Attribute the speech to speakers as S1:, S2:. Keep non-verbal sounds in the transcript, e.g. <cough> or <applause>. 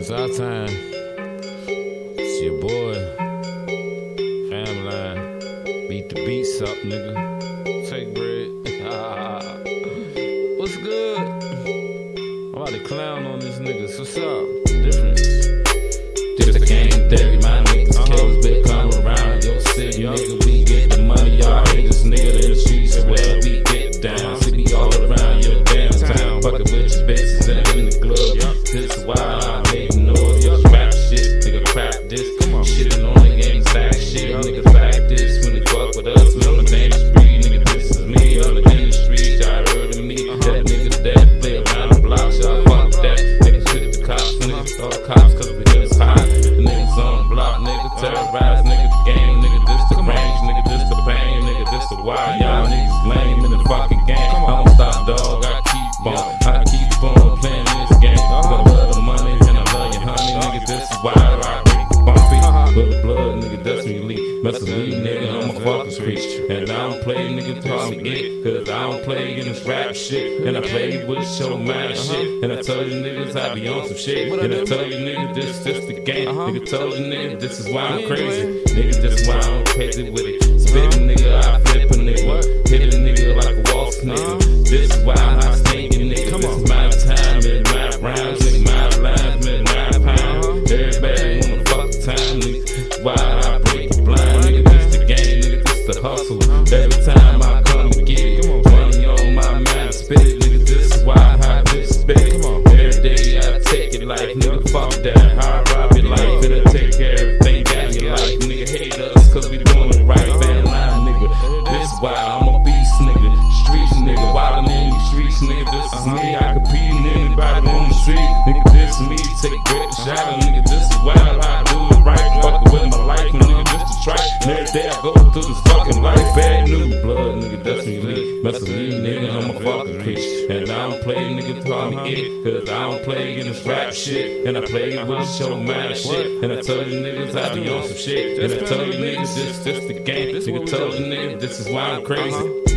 S1: It's our time. It's your boy. Family. Beat the beats up, nigga. TakeBread. <laughs> What's good? I'm about to clown on this nigga. What's up? Difference.
S2: This the game With me, nigga, I'm a fucking preach. And I don't play, nigga, call me it. Cause I don't play in this rap shit. And I play with show mind shit. And I tell you niggas I be on some shit. And I tell you niggas this just the game.
S1: Uh-huh.
S2: Nigga tell you nigga this is why I'm crazy. Nigga, this is why I'm crazy with it. Spit a nigga, I flip a nigga. Hit a nigga nigga. Fuck that. I rob your life, and I take care of everything out your life, nigga. Hate us, cause we doing it right, man. Line, nigga. This is why I'm a beast, nigga. Streets, nigga. Wildin' in these streets, nigga. This is me. I compete in anybody on the street, nigga. This is me. Take great shot, nigga. This fucking life. Bad new blood, nigga. That's me, nigga. Mess with me, nigga. I'm a fucking bitch. And I don't play, nigga. Call me it. Cause I don't play in this rap shit. And I play with show mind shit. And I tell you niggas I be on some shit. And I tell you niggas this, this the game. Nigga, tell you niggas this is why I'm crazy.